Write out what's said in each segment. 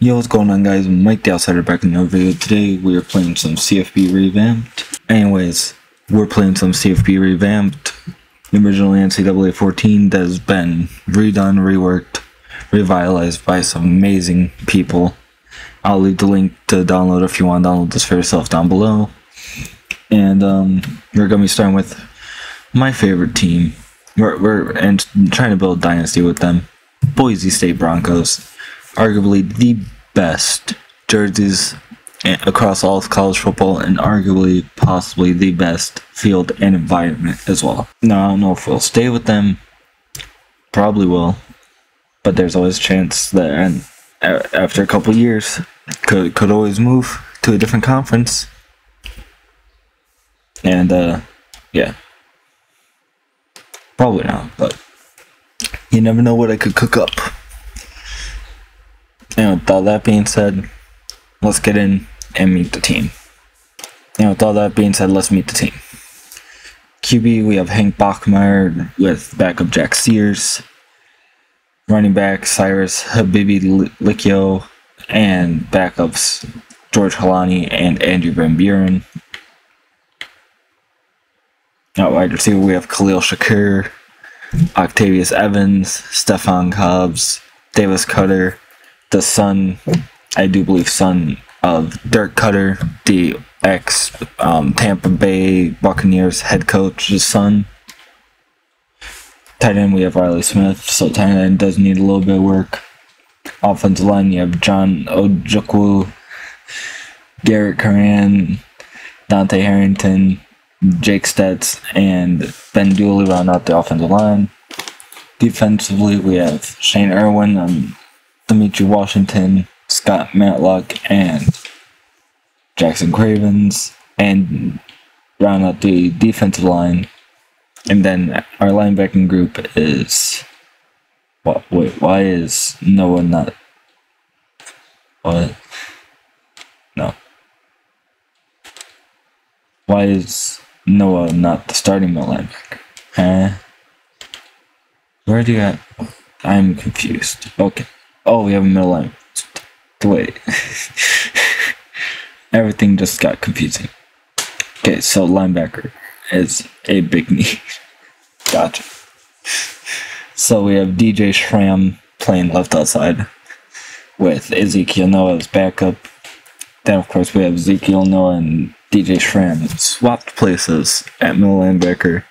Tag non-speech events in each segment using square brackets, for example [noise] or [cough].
Yo, what's going on guys? Mike the Outsider back in another video. Today we are playing some CFB Revamped. Anyways, we're playing some CFB Revamped. Originally NCAA 14 that has been redone, reworked, revitalized by some amazing people. I'll leave the link to download if you want to download this for yourself down below. And um, we're going to be starting with my favorite team. We're, we're and trying to build a dynasty with them. Boise State Broncos. Arguably the best jerseys across all of college football and arguably possibly the best field and environment as well. Now, I don't know if we'll stay with them. Probably will. But there's always a chance that and after a couple years could could always move to a different conference. And uh yeah. Probably not, but you never know what I could cook up. And with all that being said, let's get in and meet the team. And with all that being said, let's meet the team. QB, we have Hank Bachmeier with backup Jack Sears. Running back, Cyrus Habibi Likio. And backups, George Holani and Andrew Van Buren. At wide receiver, we have Khalil Shakir, Octavius Evans, Stefan Cobbs, Davis Koetter, the son, I do believe, son of Dirk Koetter, the ex um, Tampa Bay Buccaneers head coach's son. Tight end, we have Riley Smith, so tight end does need a little bit of work. Offensive line, you have John Ojukwu, Garrett Curran, Dante Harrington, Jake Stetz, and Ben Dooley round out the offensive line. Defensively, we have Shane Irwin, um, Dimitri Washington, Scott Matlock, and Jackson Cravens, and round out the defensive line. And then our linebacking group is. What? Wait, why is Noa not. What? No. Why is Noa not the starting middle linebacker? Huh? Where do you at? I'm confused. Okay. Oh, we have a middle line. Wait. [laughs] Everything just got confusing. Okay, so linebacker is a big [laughs] need. gotcha. So we have DJ Schramm playing left outside with Ezekiel Noa as backup. Then, of course, we have Ezekiel Noa and DJ Schramm swapped places at middle linebacker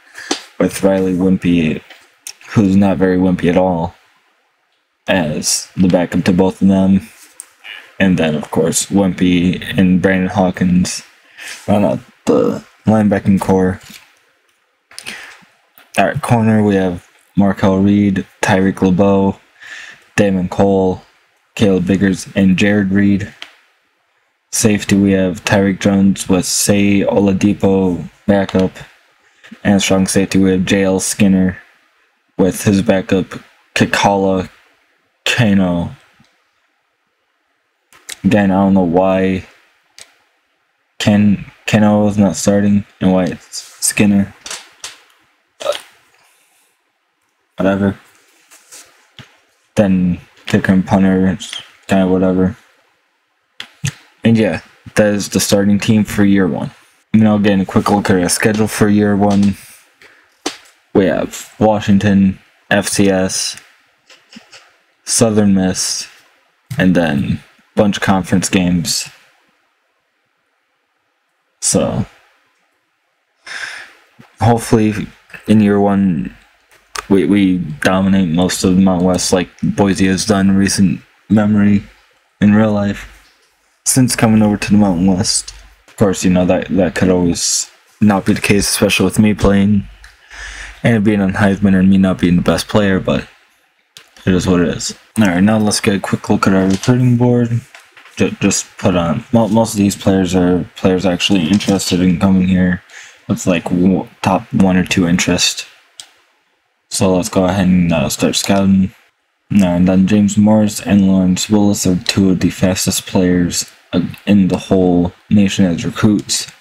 with Riley Whimpey, who's not very wimpy at all, as the backup to both of them. And then, of course, Whimpey and Brandon Hawkins run out the linebacking core. At corner, we have Markel Reed, Tyric LeBeau, Damon Cole, Caleb Biggers, and Jared Reed. Safety, we have Tyreque Jones with Say Oladipo backup. And strong safety, we have JL Skinner with his backup, Kekaula Kaniho Again, I don't know why Ken Keno is not starting and why it's Skinner. Whatever. Then kicker and punter, kind of whatever. And yeah, that is the starting team for year one. Now again, a quick look at our schedule for year one. We have Washington, FCS, Southern Miss, and then bunch of conference games. So hopefully in year one we we dominate most of the Mount West like Boise has done recent memory in real life since coming over to the Mountain West. Of course, you know that that could always not be the case, especially with me playing and being on Heisman and me not being the best player, but it is what it is. Alright, now let's get a quick look at our recruiting board. Just put on. Most of these players are players actually interested in coming here. It's like top one or two interest. So let's go ahead and uh, start scouting. Now, and then James Morris and Lawrence Willis are two of the fastest players uh, in the whole nation as recruits.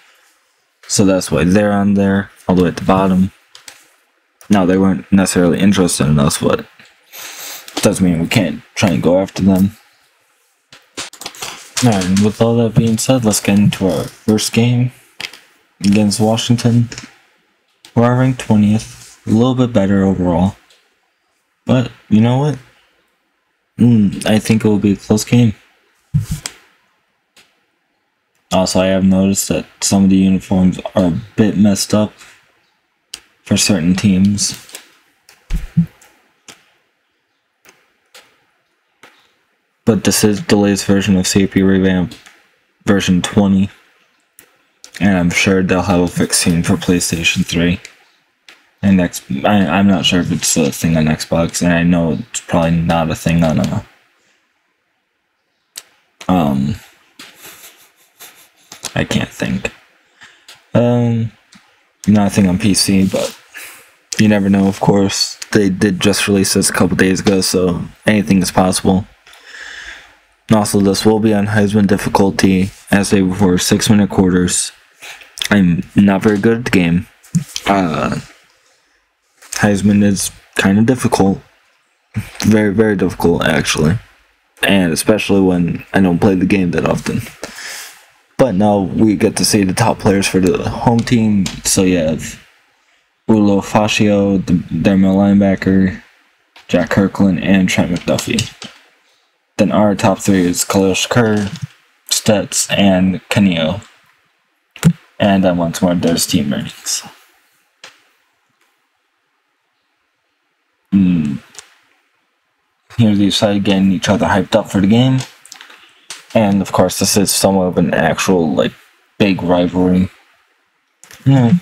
So that's why they're on there, all the way at the bottom. Now, they weren't necessarily interested in us, but doesn't mean we can't try and go after them. And with all that being said, let's get into our first game against Washington. We're ranked 20th, a little bit better overall. But, you know what? Mm, I think it will be a close game. Also, I have noticed that some of the uniforms are a bit messed up for certain teams. But this is the latest version of CFB Revamp, version 20. And I'm sure they'll have a fix soon for PlayStation 3. And X, I, I'm not sure if it's a thing on Xbox, and I know it's probably not a thing on a. Um. I can't think. Um, not a thing on PC, but you never know, of course. They did just release this a couple days ago, so anything is possible. Also, this will be on Heisman difficulty, as they were six minute quarters. I'm not very good at the game. Uh, Heisman is kind of difficult. Very, very difficult, actually. And especially when I don't play the game that often. But now we get to see the top players for the home team. So you have Ulofoshio, the, their middle linebacker, Jack Kirkland, and Trent McDuffie. Then our top three is Khalil Shakir, Stetz, and Kaniho. And then once more, there's team ratings. Mm. Here these side getting each other hyped up for the game. And of course, this is somewhat of an actual, like, big rivalry. Hmm.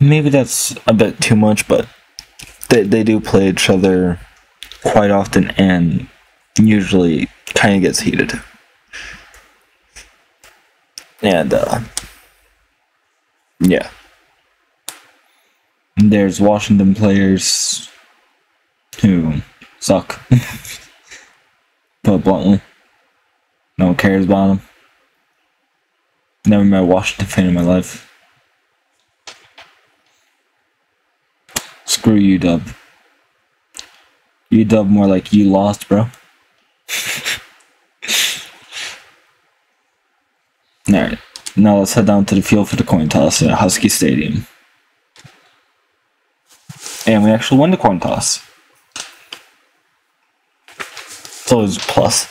Maybe that's a bit too much, but they, they do play each other quite often and usually kind of gets heated. And, uh, yeah. There's Washington players who suck. [laughs] Put bluntly. No one cares about them. Never met a Washington fan in my life. Screw you, Dub. You dub more like you lost, bro. Alright, now let's head down to the field for the coin toss at Husky Stadium. And we actually won the coin toss. It's plus.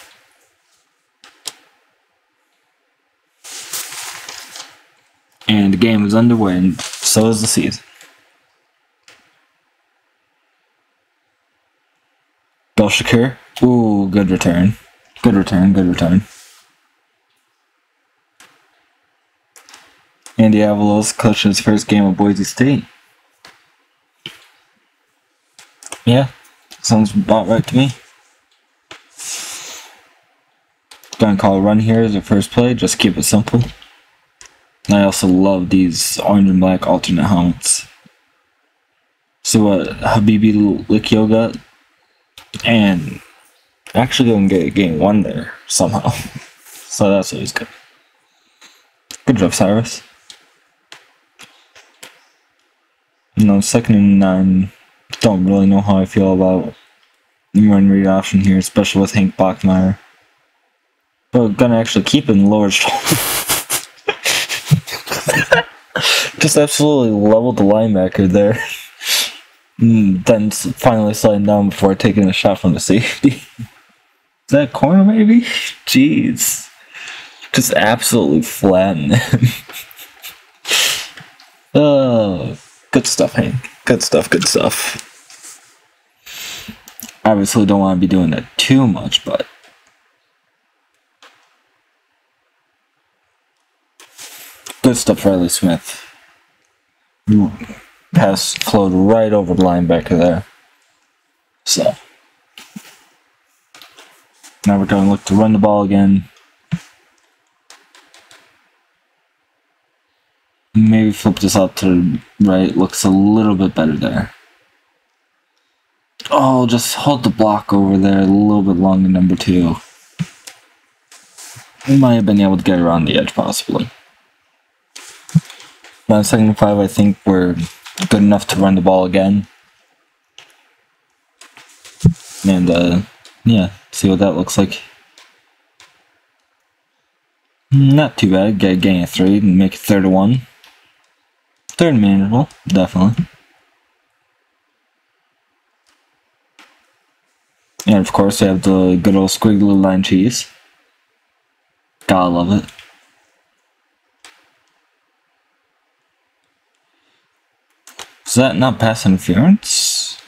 And the game is underway, and so is the season. Bill Shakir. Ooh, good return. Good return, good return. Andy Avalos clutching his first game of Boise State. Yeah, sounds about right to me. Gonna call a run here as the first play, just keep it simple. I also love these orange and black alternate helmets. So what Habibi Likio got? And actually gonna get game one there somehow. [laughs] so that's always good. Good job, Cyrus. No, second and nine. Don't really know how I feel about run read option here, especially with Hank Bachmeier. But gonna actually keep him lower [laughs] shoulder. [laughs] Just absolutely leveled the linebacker there. Mm, then finally sliding down before taking a shot from the safety. [laughs] Is that corner maybe? Jeez. Just absolutely flatten him. [laughs] oh, good stuff, Hank. Good stuff, good stuff. Obviously don't want to be doing that too much, but good stuff, Riley Smith. Pass flowed right over the linebacker there. So now we're going to look to run the ball again. Maybe flip this out to the right. Looks a little bit better there. Oh, just hold the block over there a little bit longer, number two. We might have been able to get around the edge, possibly. By second five, I think we're good enough to run the ball again. And, uh, yeah, see what that looks like. Not too bad. Get gain of three and make it third to one. Third manageable, definitely. And of course, we have the good old squiggly line cheese. Gotta love it. Is that not pass interference?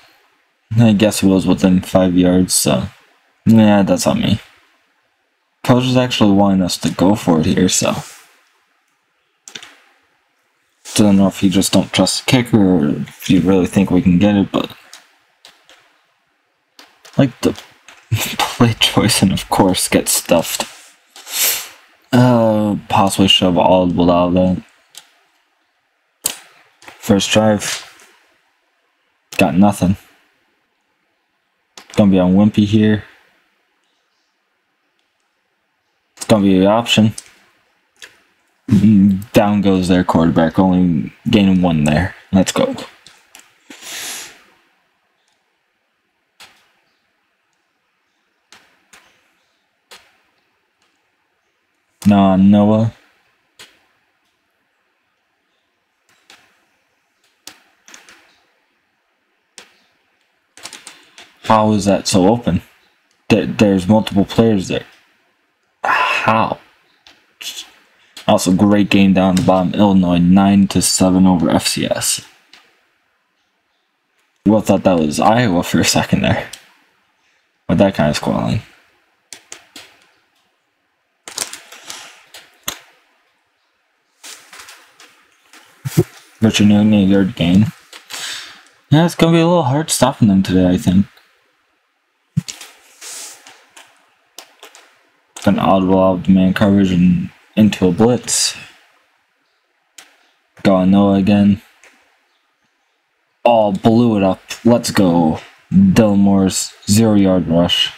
I guess it was within five yards, so. Yeah, that's on me. Coach is actually wanting us to go for it here, so. Don't know if you just don't trust the kicker or if you really think we can get it, but. Like the [laughs] play choice and of course get stuffed. Uh, possibly shove all without that. First drive. Got nothing. Gonna be on Whimpey here. It's gonna be the option. Mm, down goes their quarterback, only gaining one there. Let's go. Now Noa. How is that so open? That there's multiple players there. How? Also, great game down the bottom. Illinois, 9 to 7 over FCS. Well, thought that was Iowa for a second there. With that kind of squalling. Richard a yard gain. Yeah, it's to be a little hard stopping them today, I think. An audible out of man coverage and into a blitz. Going Noa again. Oh, blew it up. Let's go. Delmore's zero yard rush.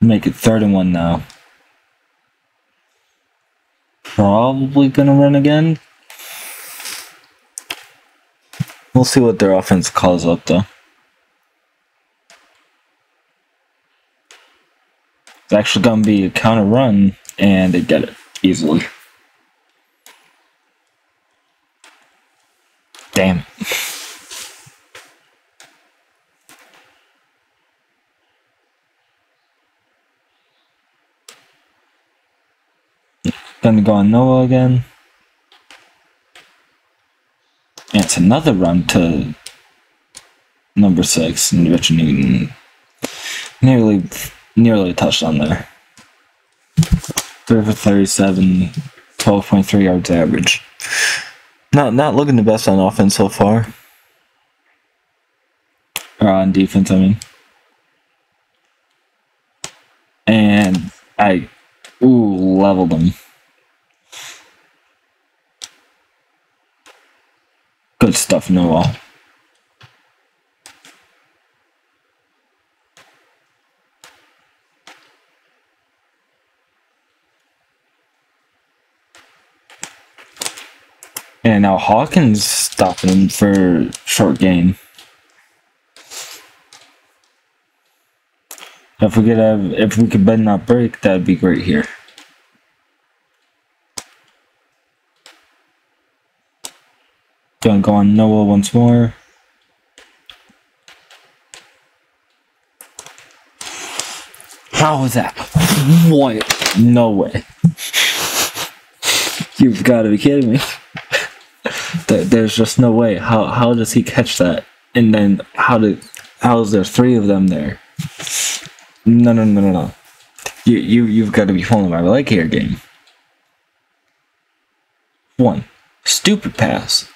Make it third and one now. Probably gonna run again. We'll see what their offense calls up though. It's actually going to be a counter run, and they get it easily. Damn. Gonna go on Noa again. And it's another run to number six, and Richard Newton. Nearly nearly a touchdown there. 3 for 37, 12.3 yards average. Not not looking the best on offense so far. Or on defense, I mean. And I ooh leveled them. Good stuff, Noa. And now Hawkins stopping him for short gain. If we could have, if we could bend not break, that'd be great here. Gonna go on Noa once more. How is that? What? No way. [laughs] You've got to be kidding me. There's just no way. How how does he catch that? And then how did how is there three of them there? No no no no no. You you you've got to be pulling my leg here, game. One stupid pass.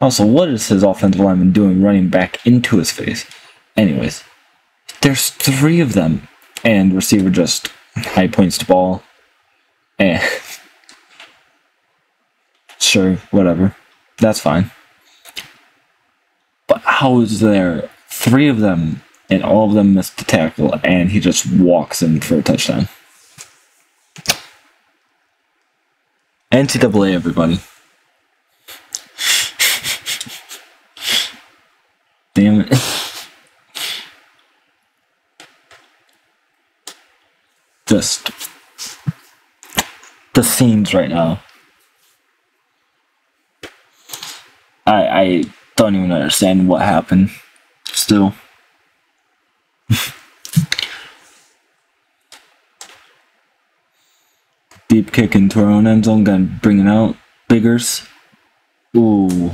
Also, what is his offensive lineman doing running back into his face? Anyways, there's three of them, and receiver just high points to ball, Eh. [laughs] sure, whatever. That's fine. But how is there three of them and all of them missed the tackle and he just walks in for a touchdown? NCAA, everybody. [laughs] Damn it. Just the scenes right now. I I don't even understand what happened. Still. [laughs] Deep kick into our own end zone, gonna bring it out. Biggers. Ooh.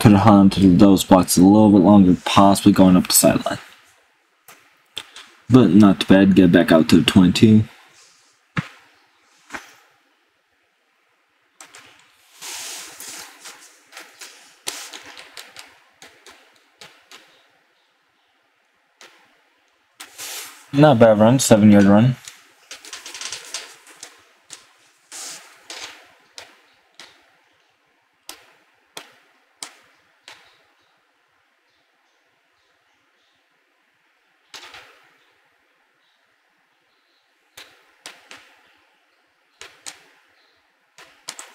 Could have hung onto those blocks a little bit longer, possibly going up the sideline. But not bad, get back out to the 22. Not bad run, seven yard run.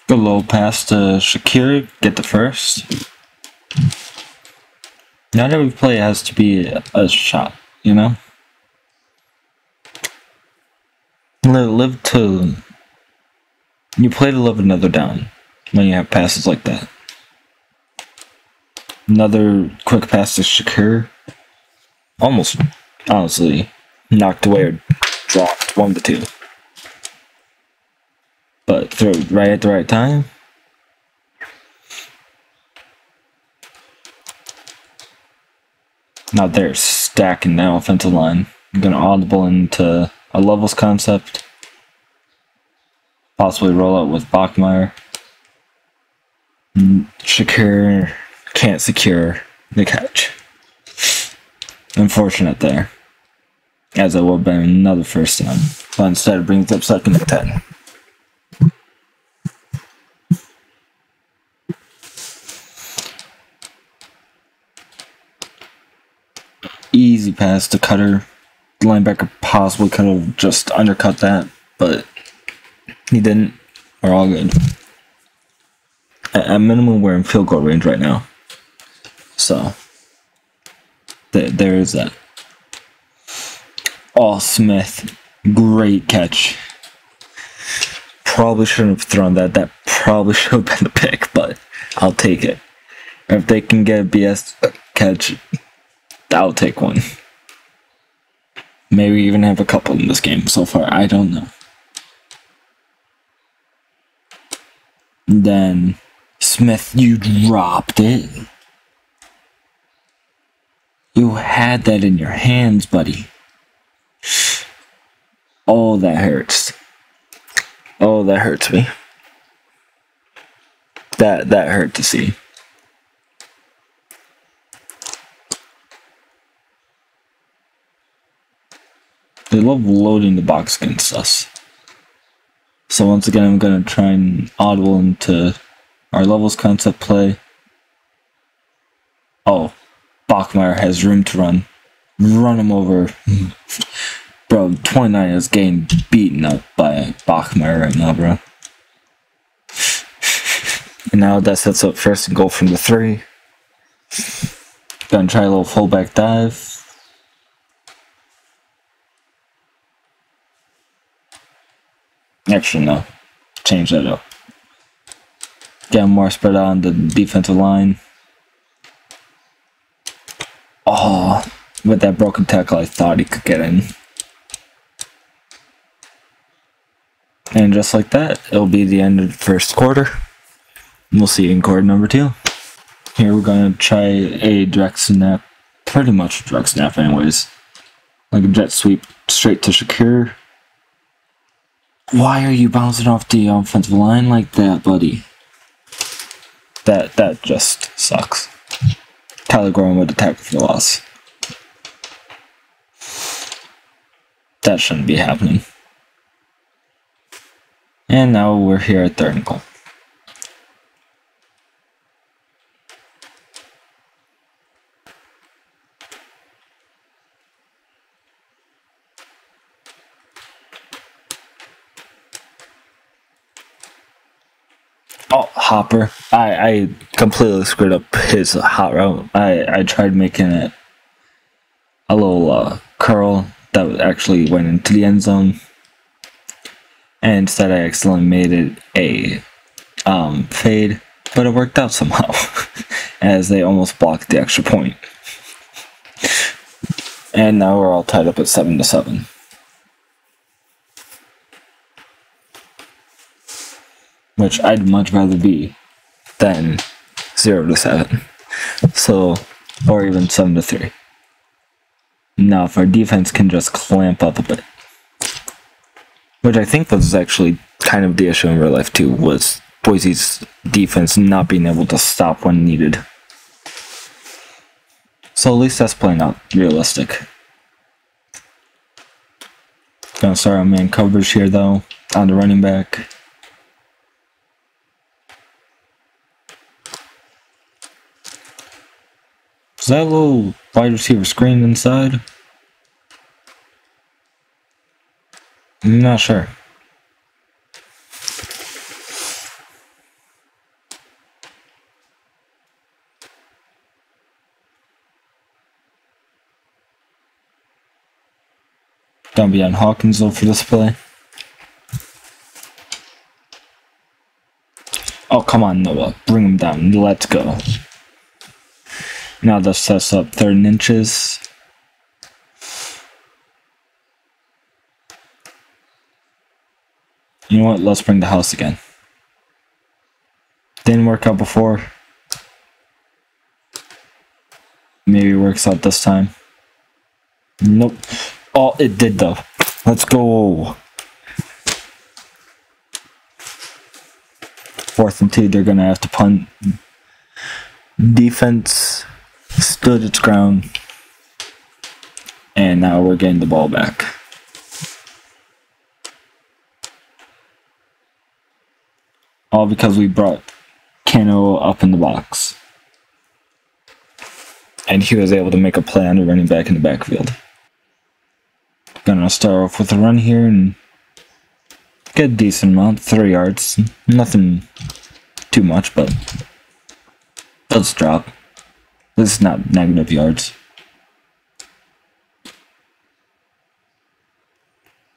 Good low pass to Shakir, get the first. Not every play has to be a shot, you know? Live, to. You play to live another down when you have passes like that. Another quick pass to Shakur. Almost, honestly, knocked away or dropped one to two. But throw right at the right time. Now they're stacking that offensive line. I'm gonna audible into a levels concept. Possibly roll out with Bachmeier. Mm, Shakir can't secure the catch. Unfortunate there. As it would have been another first down. But instead brings up second and ten. Easy pass to Koetter linebacker possibly could have just undercut that, but he didn't. We're all good. At, minimum, we're in field goal range right now. So, th- there is that. Oh, Smith. Great catch. Probably shouldn't have thrown that. That probably [laughs] should have been the pick, but I'll take it. If they can get a BS catch, I'll take one. Maybe even have a couple in this game so far. I don't know. Then Smith, you dropped it. You had that in your hands, buddy. Oh, that hurts. Oh, that hurts me. That that hurt to see. They love loading the box against us. So once again, I'm going to try and audible into our levels concept play. Oh, Bachmeier has room to run. Run him over. [laughs] bro, 29 is getting beaten up by Bachmeier right now, bro. [laughs] And now that sets up first and goal from the three. Gonna try a little fullback dive. Actually, no. Change that up. Get more spread out on the defensive line. Oh, with that broken tackle, I thought he could get in. And just like that, it'll be the end of the first quarter. We'll see you in quarter number two. Here we're going to try a direct snap, pretty much direct snap anyways. Like a jet sweep straight to Shakir. Why are you bouncing off the offensive line like that, buddy? That that just sucks. Tyler Gorman with a tackle for loss. That shouldn't be happening. And now we're here at third and goal. Oh, Hopper. I, I completely screwed up his hot route. I, I tried making it a little uh, curl that actually went into the end zone. And instead, I accidentally made it a um, fade, but it worked out somehow, [laughs] as they almost blocked the extra point. And now we're all tied up at 7 to 7. Which I'd much rather be than 0 to 7. So, or even 7 to 3. Now, if our defense can just clamp up a bit. Which I think was actually kind of the issue in real life too, was Boise's defense not being able to stop when needed. So at least that's playing out realistic. Gonna start on man coverage here though, on the running back. That little wide receiver screen inside? I'm not sure. Don't be on Hawkins though for this play. Oh, come on, Noa. Bring him down. Let's go. Now that sets up third and inches. You know what? Let's bring the house again. Didn't work out before. Maybe works out this time. Nope. Oh, it did though. Let's go. Fourth and two, they're gonna have to punt. Defense stood its ground. And now we're getting the ball back. All because we brought Kaniho up in the box. And he was able to make a play on the running back in the backfield. Gonna start off with a run here and get a decent amount, three yards. Nothing too much, but let's drop. This is not negative yards.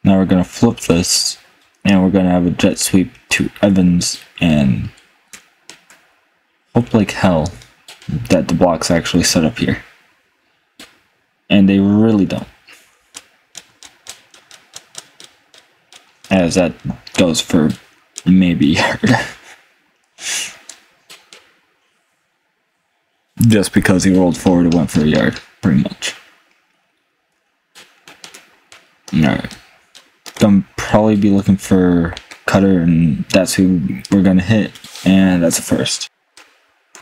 Now we're gonna flip this and we're gonna have a jet sweep to Evans and hope like hell that the blocks actually set up here. And they really don't. as that goes for maybe [laughs] yard. Just because he rolled forward and went for a yard, pretty much. Alright. Gonna probably be looking for Koetter, and that's who we're gonna hit, and that's a first.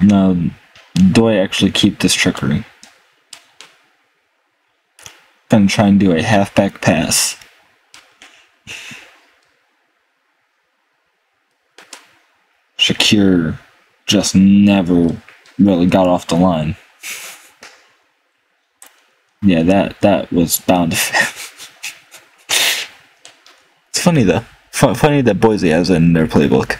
Now, do I actually keep this trickery? Gonna try and do a halfback pass. Shakir just never really got off the line. Yeah, that that was bound to [laughs] it's funny though. F funny that Boise has it in their playbook.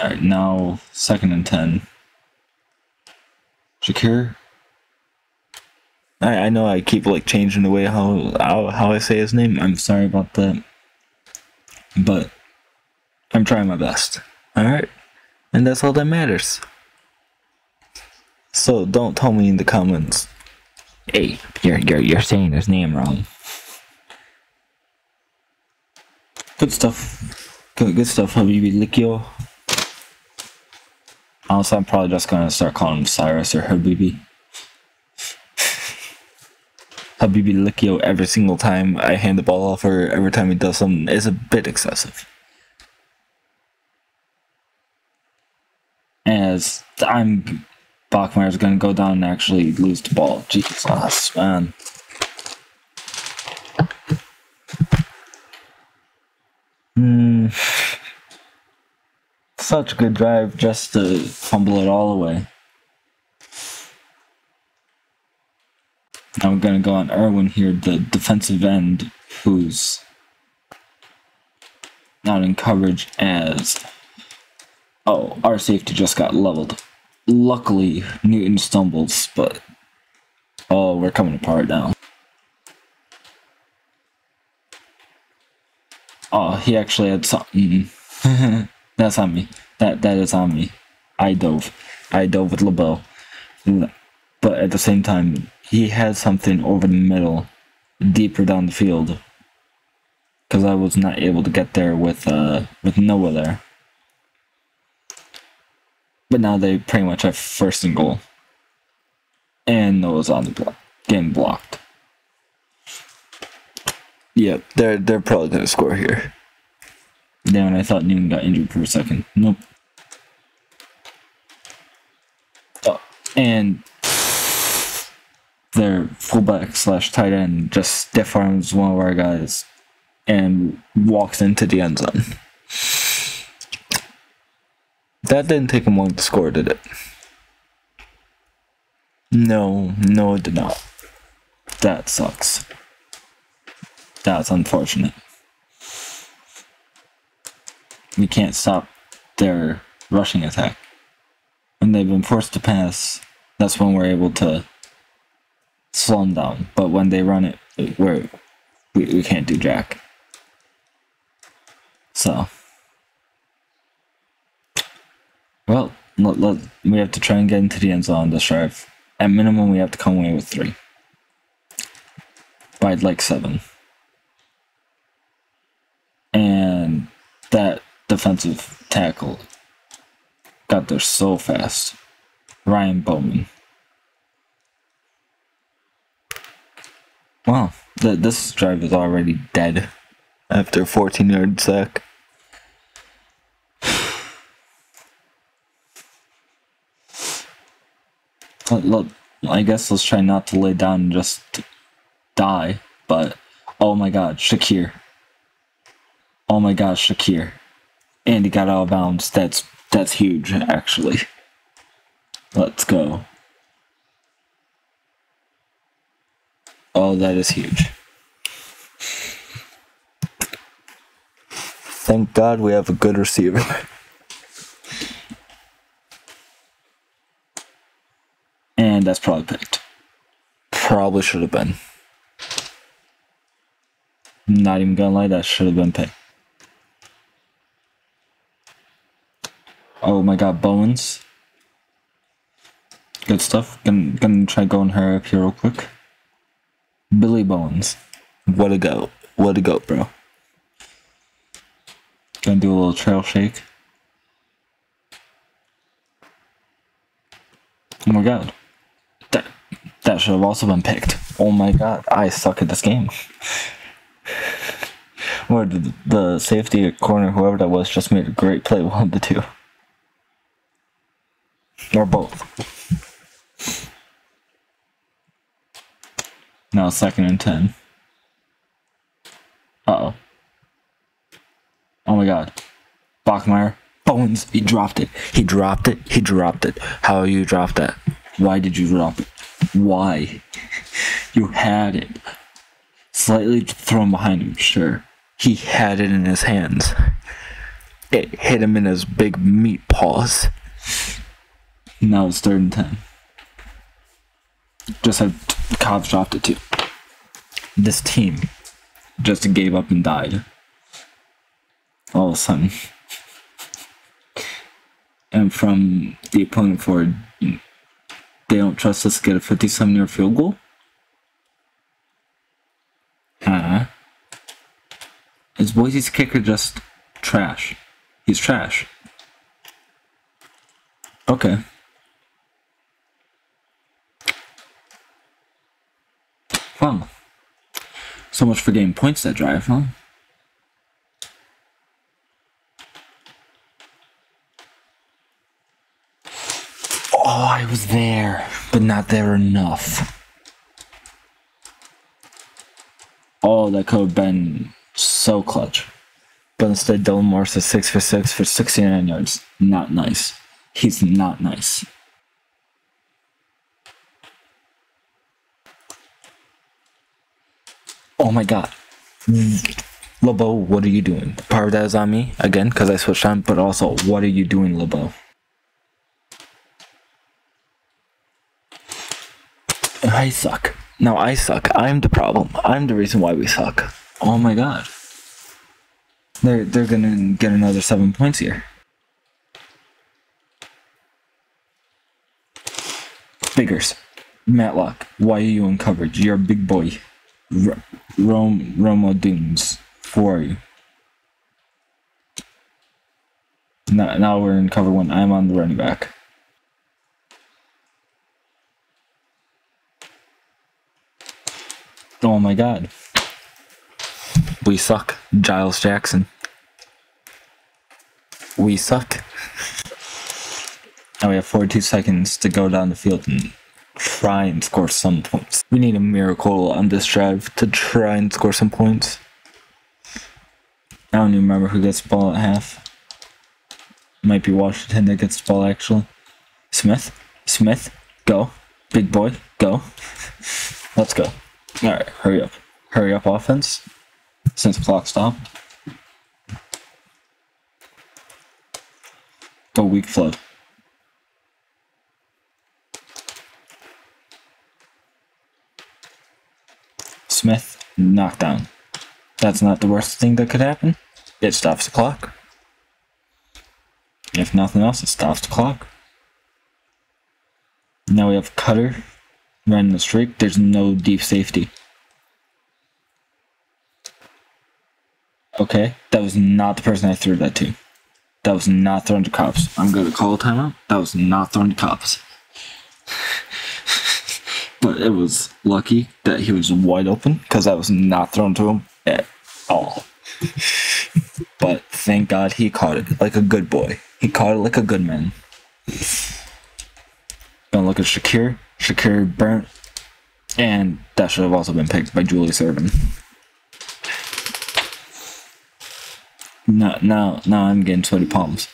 Alright, now second and ten. Shakir I, I know I keep like changing the way how, how how I say his name. I'm sorry about that. But I'm trying my best. Alright? And that's all that matters. So don't tell me in the comments, hey, you're you're you're saying his name wrong. Good stuff. Good good stuff, Habibi Likio. Also, I'm probably just gonna start calling him Cyrus or Habibi. Habibi Likio every single time I hand the ball off or every time he does something is a bit excessive. As I'm Bachmeier's gonna go down and actually lose the ball. Jesus, man. Hmm. Such a good drive just to fumble it all away. I'm gonna go on Irwin here, the defensive end, who's not in coverage as oh, our safety just got leveled. Luckily, Newton stumbles, but Oh, we're coming apart now. Oh, he actually had something. [laughs] That's on me. That that is on me. I dove. I dove with LeBeau. But at the same time, he has something over the middle, deeper down the field. Because I was not able to get there with uh with Noa there. But now they pretty much have first and goal. And Noa's on the block, getting blocked. Yeah, they're they're probably gonna score here. Damn it, I thought Newton got injured for a second. Nope. Oh, and their fullback slash tight end just stiff arms one of our guys and walks into the end zone. That didn't take him long to score, did it? No, no, it did not. That sucks. That's unfortunate. We can't stop their rushing attack. When they've been forced to pass, that's when we're able to slow them down. But when they run it, we're, we, we can't do jack. So. Well, let, let, we have to try and get into the end zone this drive. At minimum, we have to come away with three. By like seven. And that defensive tackle got there so fast. Ryan Bowman. Wow, th this drive is already dead after a 14 yard sack. Look, I guess let's try not to lay down and just die, but oh my god, Shakir. Oh my god, Shakir. And he got out of bounds. That's that's huge, actually. Let's go. Oh, that is huge. Thank God we have a good receiver. and that's probably picked. Probably should have been. Not even gonna lie, that should have been picked. Oh my god, Bowens. Good stuff. Gonna, gonna try going her up here real quick. Billy Bowens. What a goat. What a goat, bro. Gonna do a little trail shake. Oh my god. That that should have also been picked. Oh my god, I suck at this game. [laughs] Where the, the safety corner, whoever that was, just made a great play [laughs] one of the two. Or both. Now second and ten. Uh-oh. Oh my god. Bachmeier. Bowens. He dropped it. He dropped it. He dropped it. How you dropped that? Why did you drop it? Why? [laughs] You had it. Slightly thrown behind him, sure. He had it in his hands. It hit him in his big meat paws. Now it's third and ten. Just had Cobbs dropped it too. This team just gave up and died. All of a sudden. And from the opponent forward, mm, they don't trust us to get a 57 yard field goal? Huh? Is Boise's kicker just trash? He's trash. Okay. So much for getting points that drive, huh? Oh, I was there, but not there enough. Oh, that could have been so clutch. But instead, Dylan Morris is 6 for 6 for 69 yards. Not nice. He's not nice. Oh my god. Lobo, what are you doing? Part of that is on me, again, because I switched on, but also, what are you doing, Lobo? I suck. No, I suck. I'm the problem. I'm the reason why we suck. Oh my god. They're they're gonna get another seven points here. Biggers. Matlock, why are you in coverage? You're a big boy. R- Rome. Who you? Now, now we're in cover one. I'm on the running back. Oh my god. We suck. Giles Jackson. We suck. Now we have 42 seconds to go down the field and try and score some points. We need a miracle on this drive to try and score some points. I don't even remember who gets the ball at half. Might be Washington that gets the ball actually. Smith. Smith. Go. Big boy. Go. [laughs] Let's go. Alright, hurry up. Hurry up offense. Since clock stopped. Go weak flood. Smith, knockdown. That's not the worst thing that could happen. It stops the clock. If nothing else, it stops the clock. Now we have Cutter running the streak. There's no deep safety. Okay, that was not the person I threw that to. That was not thrown to Cobbs. I'm gonna call a timeout. That was not thrown to Cobbs. [laughs] but it was lucky that he was wide open because that was not thrown to him at all. [laughs] but thank God he caught it like a good boy. He caught it like a good man. Gonna look at Shakir. Shakir burnt. And that should have also been picked by Julius Irvin. No, now, now I'm getting sweaty palms.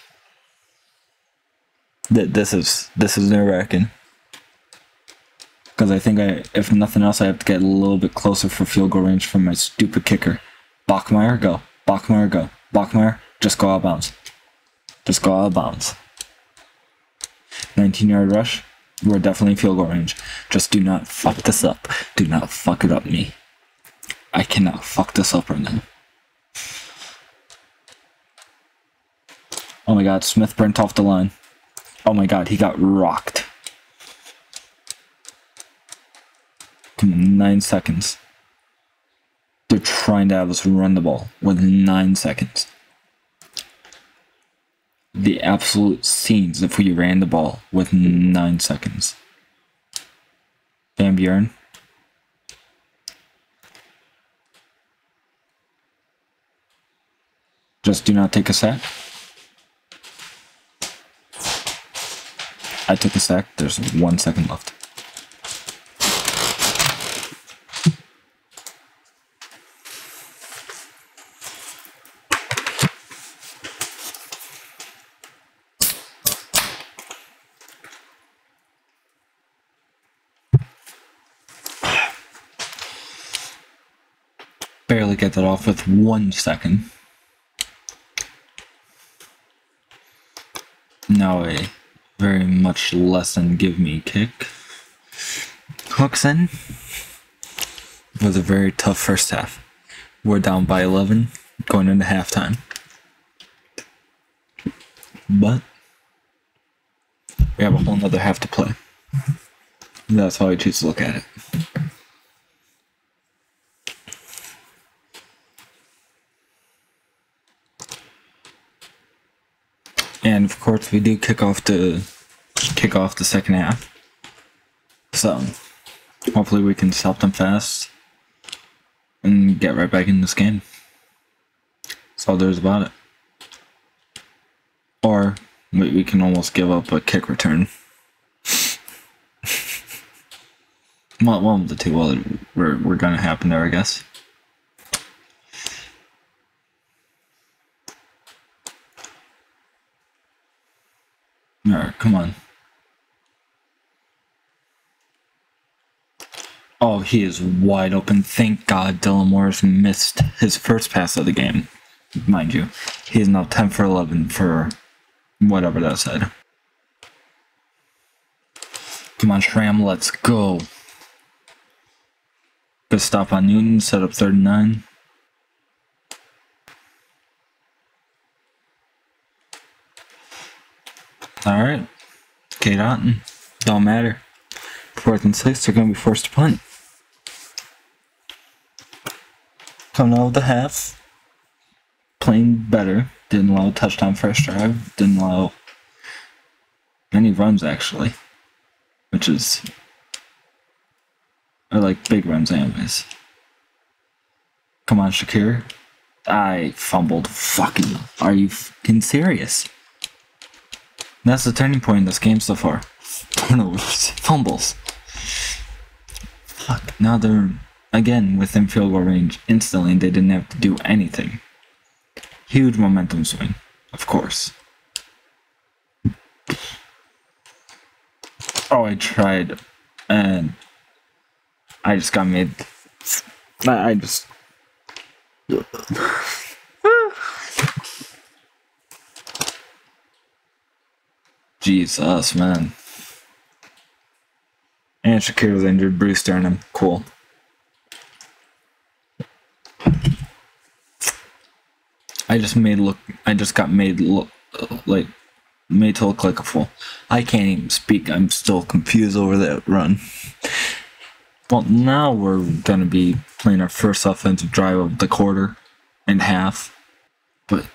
Th- this is this is nerve wracking. Because I think I, if nothing else, I have to get a little bit closer for field goal range from my stupid kicker. Bachmeier, go. Bachmeier, go. Bachmeier, just go out of bounds. Just go out of bounds. 19 yard rush. We're definitely field goal range. Just do not fuck this up. Do not fuck it up, me. I cannot fuck this up right now. Oh my god, Smith burnt off the line. Oh my god, he got rocked. Come on, nine seconds. They're trying to have us run the ball with nine seconds. The absolute scenes if we ran the ball with nine seconds. Van Buren. Just do not take a sack. I took a sack. There's one second left. Barely get that off with one second. Now a very much less than give me kick. Hooks in. It was a very tough first half. We're down by 11 going into halftime. But we have a whole nother half to play. That's how I choose to look at it. And of course, we do kick off the kick off the second half. So hopefully, we can stop them fast and get right back in this game. That's all there is about it. Or we, we can almost give up a kick return. [laughs] well, one of the two. Well, we're we're gonna happen there, I guess. Alright, come on. Oh, he is wide open. Thank God Dylan Morris missed his first pass of the game. Mind you, he is now 10 for 11 for whatever that said. Come on, Shram, let's go. Good stop on Newton, set up 39. Alright. Cade Otton. Don't matter. Fourth and six, they're going to be forced to punt. Coming out of the half. Playing better. Didn't allow a touchdown first drive. Didn't allow any runs, actually. Which is... I like big runs anyways. Come on, Shakir. I fumbled. Fucking... Are you fucking serious? That's the turning point in this game so far. Turnovers, fumbles. Fuck. Now they're again within field goal range instantly. They didn't have to do anything. Huge momentum swing, of course. Oh, I tried, and I just got made. I just. Jesus, man. And Shakir's injured. Bruce Sternum. Cool. I just made look. I just got made look like made to look like a fool. I can't even speak. I'm still confused over that run. Well, now we're gonna be playing our first offensive drive of the quarter and half, but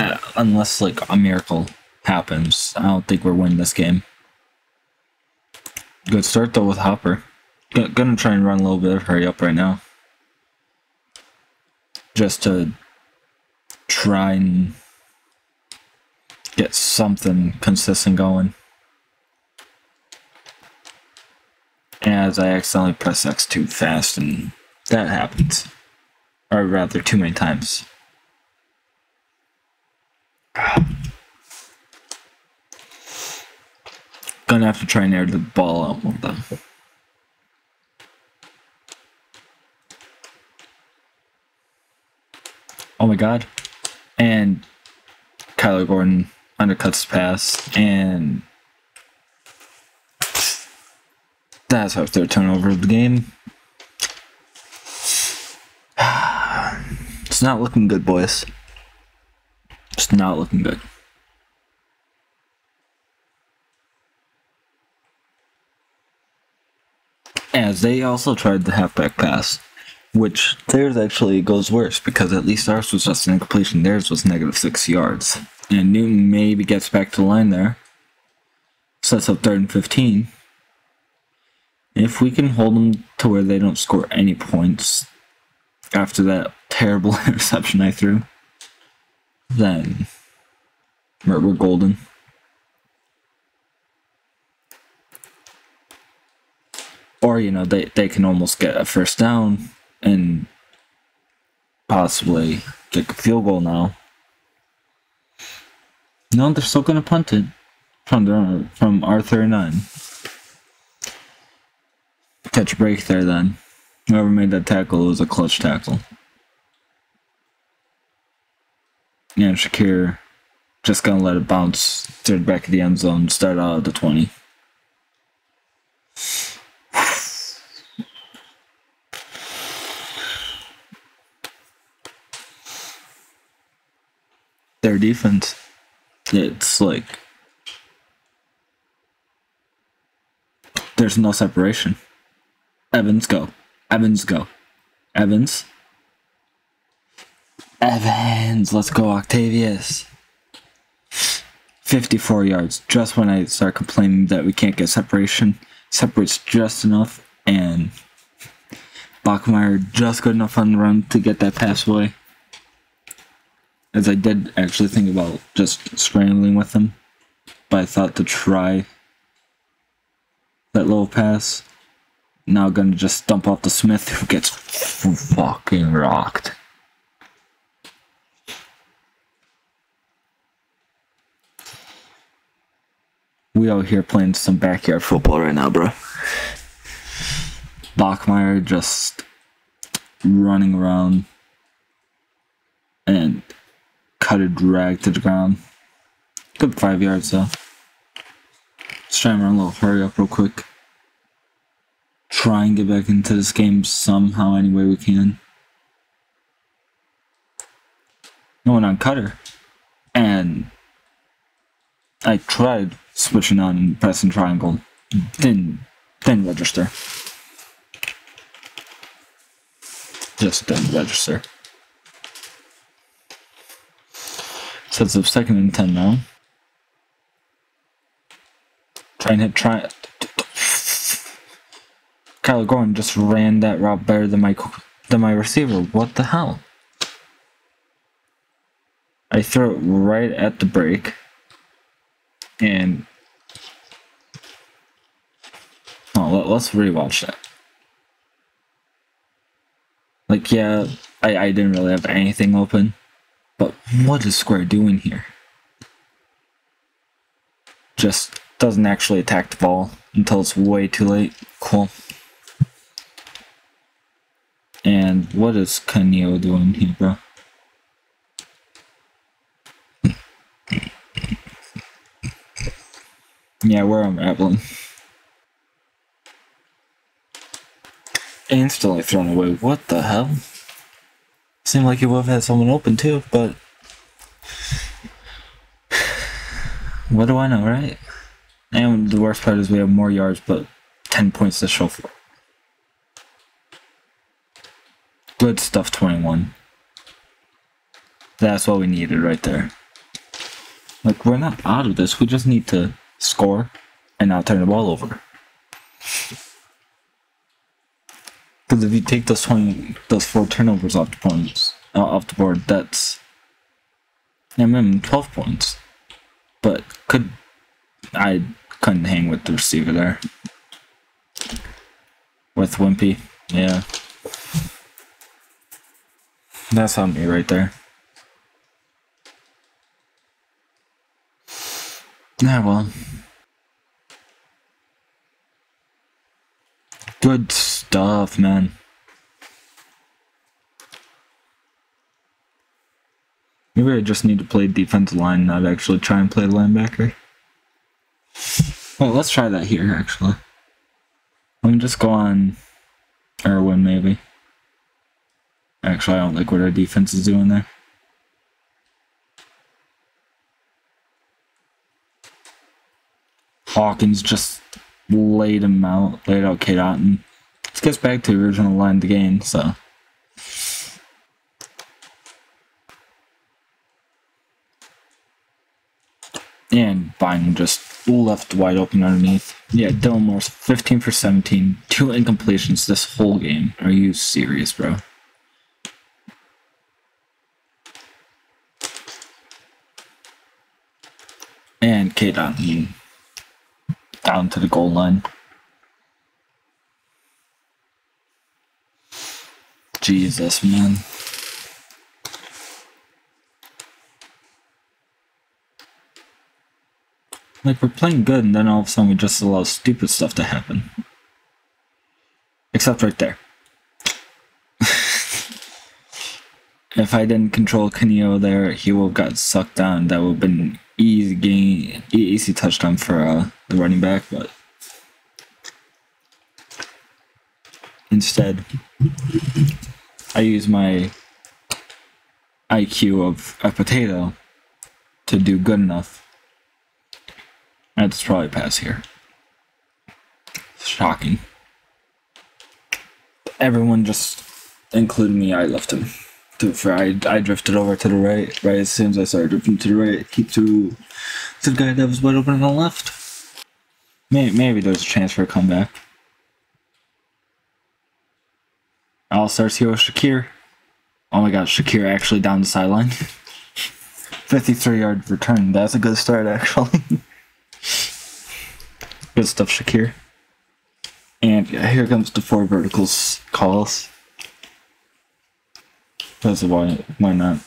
uh, unless like a miracle happens, I don't think we're winning this game. Good start though with Hopper. G gonna try and run a little bit of hurry up right now. Just to try and get something consistent going. As I accidentally press X too fast and that happens. Or rather, too many times. Gonna have to try and air the ball out more though. Oh my god. And Kyler Gordon undercuts the pass and that's our third turnover of the game. [sighs] It's not looking good, boys. It's not looking good. As they also tried the halfback pass, which theirs actually goes worse because at least ours was just an incompletion. Theirs was negative six yards. And Newton maybe gets back to the line there. Sets up third and 15. If we can hold them to where they don't score any points after that terrible [laughs] interception I threw, then we're, we're golden. Or, you know, they, they can almost get a first down and possibly kick a field goal now. No, they're still going to punt it from, the, from R39. Catch a break there then. Whoever made that tackle was a clutch tackle. And Shakir just gonna let it bounce the back of the end zone, start out at the 20. Their defense, it's like there's no separation. Evans, go. Evans, go. Evans. Evans, let's go, Octavius. 54 yards. Just when I start complaining that we can't get separation, separates just enough, and Bachmeier just good enough on the run to get that pass away. As I did actually think about just scrambling with him, but I thought to try that little pass. Now gonna just dump off to Smith who gets fucking rocked. We out here playing some backyard football right now, bro. Bachmeier just running around and cut a drag to the ground. Good five yards though. Let's try and run a little hurry up real quick. try and get back into this game somehow, any way we can. No one on cutter. And I tried switching on and pressing triangle. Didn't, didn't register. Just didn't register. Sets up second and 10 now. Try and hit try. Kyler Gordon just ran that route better than my than my receiver. What the hell? I throw it right at the break. And oh, let, us rewatch that. Like, yeah, I, I didn't really have anything open, but what is Square doing here? Just doesn't actually attack the ball until it's way too late. Cool. And what is Kaniho doing here, bro? Yeah, where I'm rambling. Instantly thrown away. What the hell? Seemed like you would have had someone open too, but... [sighs] What do I know, right? And the worst part is we have more yards, but 10 points to show for Good stuff, 21. That's what we needed right there. Like, we're not out of this. We just need to score and not turn the ball over. Because if you take those 20, those four turnovers off the points, uh, off the board, that's I mean 12 points. But could I couldn't hang with the receiver there. With Whimpey, yeah. That's on me right there. Yeah, well. Good stuff, man. Maybe I just need to play defense line, not actually try and play linebacker. Well, let's try that here, actually. Let me just go on Irwin, maybe. Actually, I don't like what our defense is doing there. Hawkins just laid him out, laid out Cade Otton. This gets back to the original line of the game, so. And Bynum just left wide open underneath. Yeah, Dylan Morris, 15 for 17, two incompletions this whole game. Are you serious, bro? And Cade Otton down to the goal line. Jesus, man. Like, we're playing good, and then all of a sudden we just allow stupid stuff to happen. Except right there. If I didn't control Kaniho there, he would have got sucked down. That would have been easy game, easy touchdown for uh, the running back, but instead, I use my IQ of a potato to do good enough. That's probably pass here. Shocking. Everyone just, including me, I left him for I, I drifted over to the right, right as soon as I started drifting to the right, keep to, to the guy that was wide open on the left. Maybe, maybe there's a chance for a comeback. All starts here with Shakir. Oh my god, Shakir actually down the sideline. [laughs] 53 yard return. That's a good start, actually. [laughs] good stuff, Shakir. And yeah, here comes the four verticals calls. That's why why not?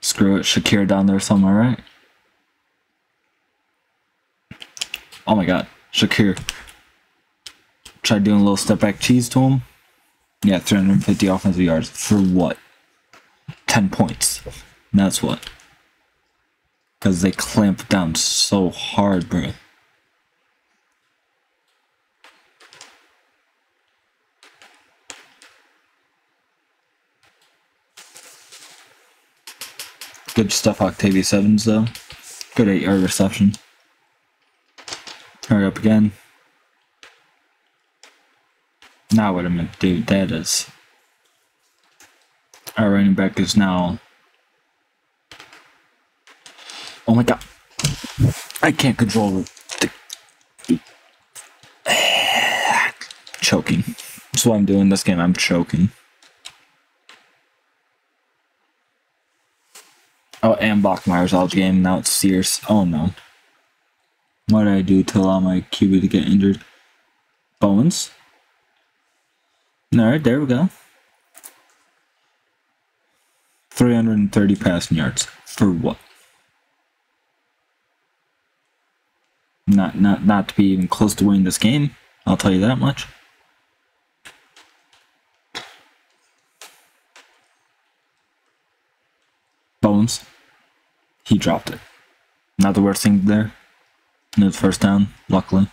Screw it, Shakir down there somewhere, right? Oh my god, Shakir. Try doing a little step back cheese to him. Yeah, 350 offensive yards. For what? 10 points. that's what. Because they clamp down so hard, bro. Good stuff, Octavius Evans, though. Good 8 yard reception. Hurry up again. Now what I meant to do, that is. Our running back is now. Oh my god. I can't control the. [sighs] choking. That's what I'm doing this game, I'm choking. Oh, and Bachmeier's out game, now it's Sears. Oh no. What did I do to allow my QB to get injured? Bones. Alright, there we go. 330 passing yards. For what? Not not not to be even close to winning this game, I'll tell you that much. Bones. He dropped it. Not the worst thing there. No first down, luckily.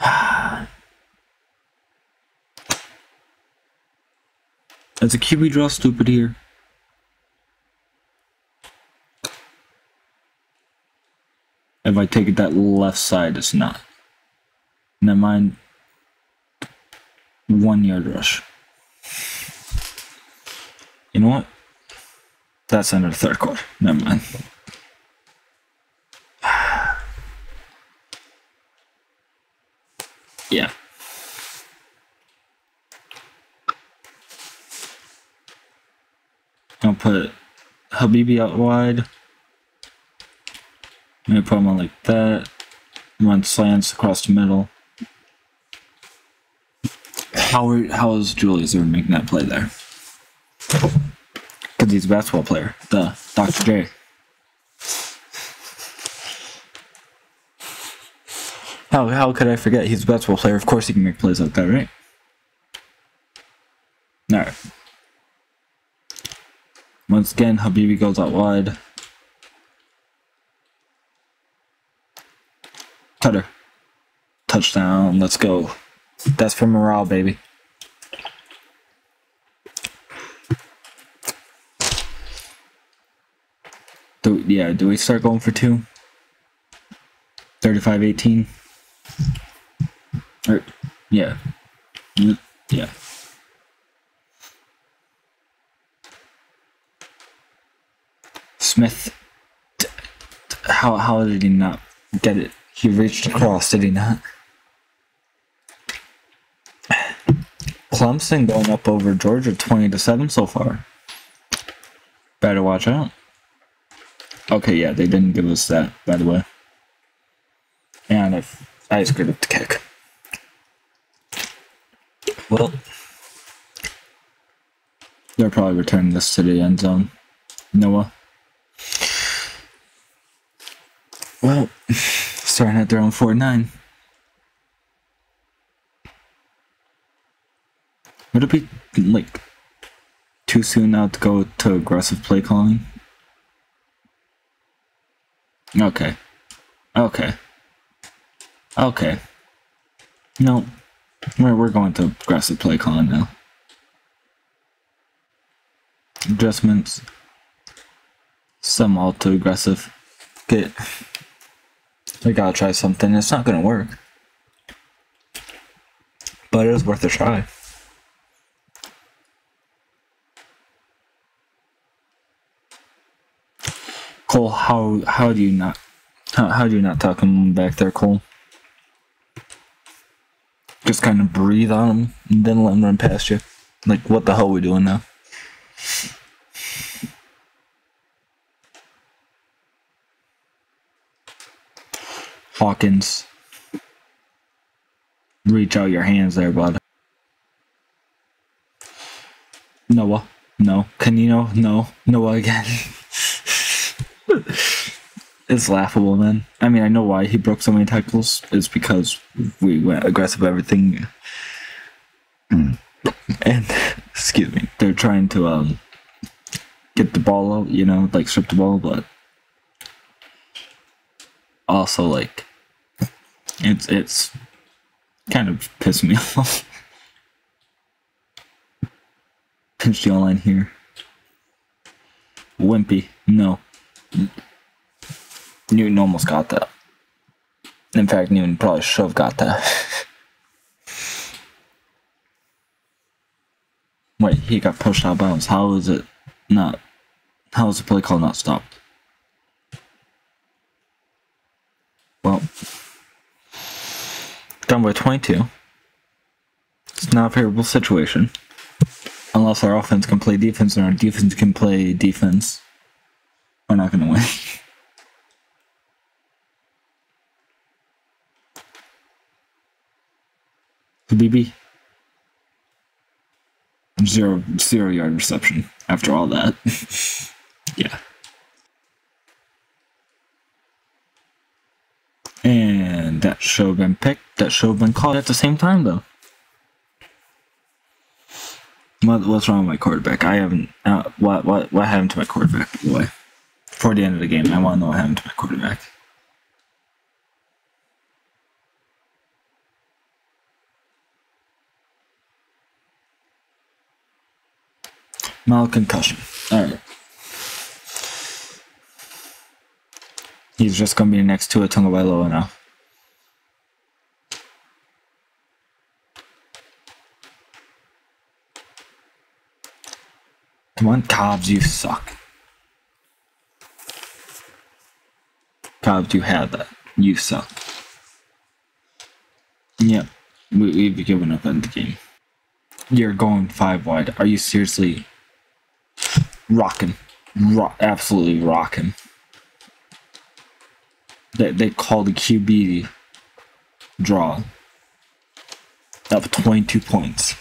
[sighs] Is a QB draw stupid here? If I take it that left side, it's not. Never mind. One yard rush. You know what? That's under the third quarter. Never mind. yeah. I'll put Habibi out wide. Maybe put him on like that. Run slants across the middle. How are, how is Julius ever making that play there? Because he's a basketball player. The Dr. J. How how could I forget he's a basketball player? Of course he can make plays like that, right? Alright. Once again, Habibi goes out wide. Cutter. Touchdown. Let's go. That's for morale, baby. Do, yeah, do we start going for two? 35-18? Or, yeah. Mm, yeah. Smith. How, how did he not get it? He reached across, did he not? Clemson going up over Georgia 20 to 7 so far. Better watch out. Okay, yeah, they didn't give us that, by the way. And if I screwed up the kick. Well, they're probably returning this to the end zone. Noa. Well, starting at their own 4-9. Would it be, like, too soon now to go to aggressive play calling? Okay. Okay. Okay. No. We're, we're going to aggressive play con now. Adjustments. Some all too aggressive. Get. We gotta try something. It's not gonna work. But it is worth a try. Cole, how how do you not how, how do you not tuck him back there, Cole? Just kind of breathe on him and then let him run past you. Like, what the hell are we doing now? Hawkins. Reach out your hands there, bud. Noa. No. Kaniho. No. Noa again. [laughs] it's laughable, man. I mean, I know why he broke so many tackles. It's because we went aggressive everything. and [laughs] excuse me, they're trying to um get the ball out, you know, like strip the ball, but also like it's it's kind of pissing me [laughs] off. Pinch the online here. Whimpey. No. Newton almost got that. In fact, Newton probably should have got that. Wait, he got pushed out of bounds. How is it not? How is the play call not stopped? Well, done by 22. It's not a favorable situation. Unless our offense can play defense and our defense can play defense, we're not going to win. [laughs] BB. Zero, zero yard reception after all that. [laughs] yeah. And that should have been picked. That should have been called at the same time, though. What, what's wrong with my quarterback? I haven't. Uh, what what what happened to my quarterback? Boy, before the end of the game, I want to know what happened to my quarterback. Mild concussion. Alright. He's just gonna be next to a Tagovailoa now. Come on, Cobbs, you suck. Cobbs, you had that. You suck. Yep, we, we've given up on the game. You're going five wide. Are you seriously rocking, rock, absolutely rocking. They they called the QB draw of 22 points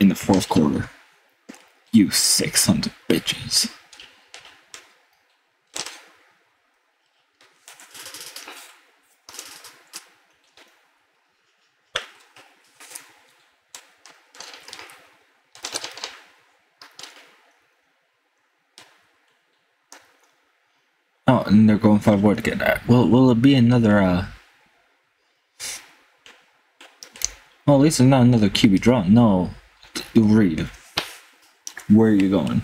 in the fourth quarter. You 600 bitches. And they're going get that. Will will it be another uh Well at least it's not another QB draw. No. Read. Where are you going?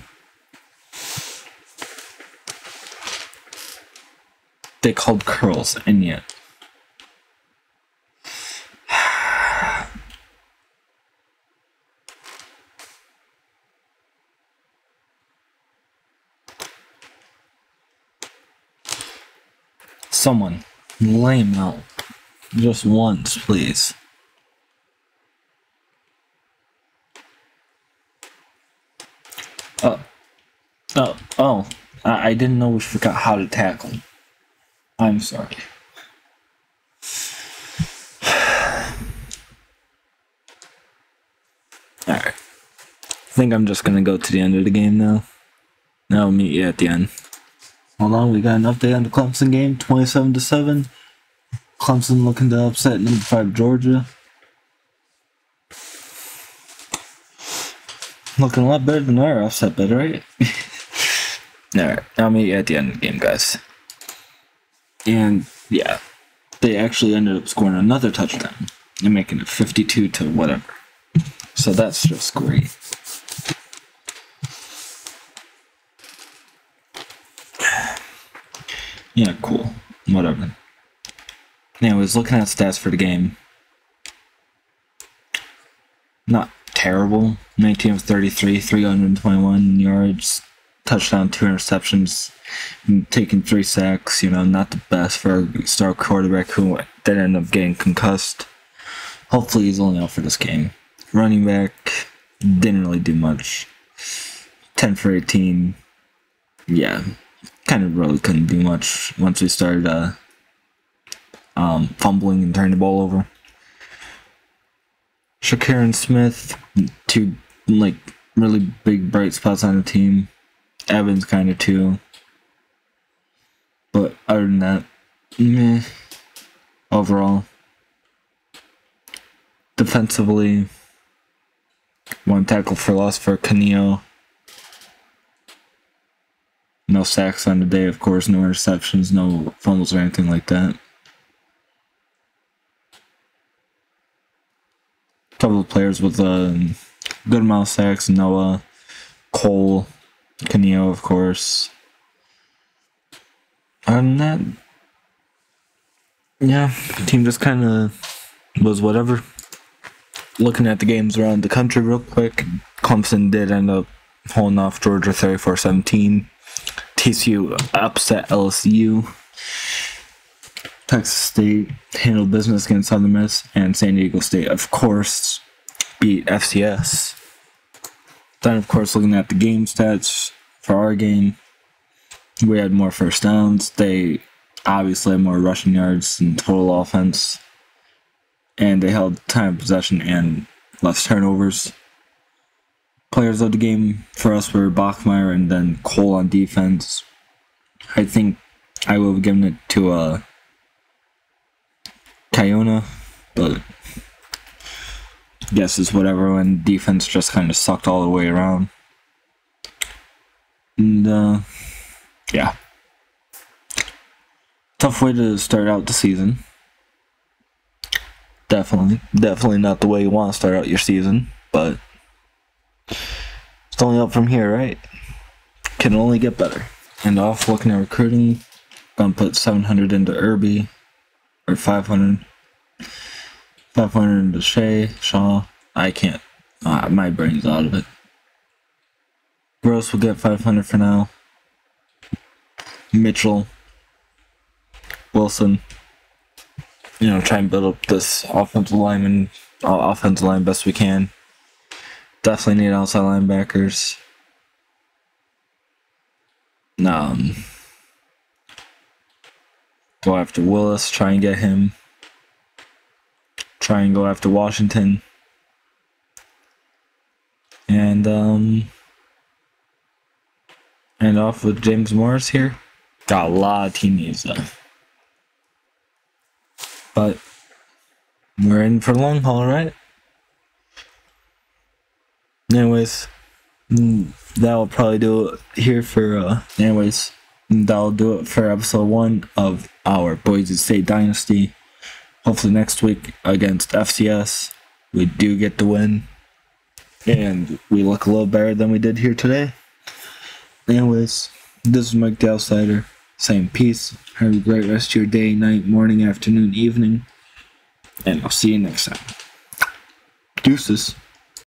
They called curls and yet. Someone, lay him out. Just once, please. Oh. Oh, oh. I, I didn't know we forgot how to tackle. I'm sorry. [sighs] Alright. I think I'm just gonna go to the end of the game now. I'll meet you at the end. Hold on, we got an update on the Clemson game, 27 to 7. Clemson looking to upset number 5 Georgia. Looking a lot better than our upset bet, right? [laughs] Alright, I'll meet you at the end of the game, guys. And yeah, they actually ended up scoring another touchdown and making it 52 to whatever. So that's just great. Yeah, cool. Whatever. Anyways, looking at stats for the game. Not terrible. 19 of 33, 321 yards, touchdown, two interceptions, taking three sacks. You know, not the best for a star quarterback who did end up getting concussed. Hopefully, he's only out for this game. Running back didn't really do much. 10 for 18. Yeah, kind of really couldn't do much once we started uh, um, fumbling and turning the ball over. Shakir and Smith, two like really big bright spots on the team. Evans kind of too. But other than that, meh. Overall, defensively, one tackle for loss for Kaniho. No sacks on the day, of course, no interceptions, no fumbles or anything like that. A couple of players with a good amount of sacks. Noa, Cole, Kaniho, of course. Other than that, yeah, team just kind of was whatever. Looking at the games around the country real quick, Clemson did end up holding off Georgia 34 17. TCU upset LSU. Texas State handled business against Southern Miss, and San Diego State, of course, beat FCS. Then, of course, looking at the game stats for our game, we had more first downs. They obviously had more rushing yards and total offense. And they held time of possession and less turnovers. Players of the game for us were Bachmeier and then Cole on defense. I think I will have given it to uh, Kiona, but guess it's whatever when defense just kind of sucked all the way around. And uh, yeah, tough way to start out the season. Definitely, definitely not the way you want to start out your season, but it's only up from here, right? Can only get better. And off looking at recruiting, gonna put 700 into Irby, or 500. 500 into Shea, Shaw. I can't. Uh, my brain's out of it. Gross will get 500 for now. Mitchell. Wilson. You know, try and build up this offensive lineman, uh, offensive line best we can. Definitely need outside linebackers. Um, go after Willis, try and get him. Try and go after Washington. And um and off with James Morris here. Got a lot of team needs though. But we're in for long haul, right? Anyways, mm, that'll probably do it here for uh anyways, that'll do it for episode one of our Boise State Dynasty. Hopefully next week against FCS, we do get the win. And we look a little better than we did here today. Anyways, this is Mike the Outsider saying peace. Have a great rest of your day, night, morning, afternoon, evening. And I'll see you next time. Deuces.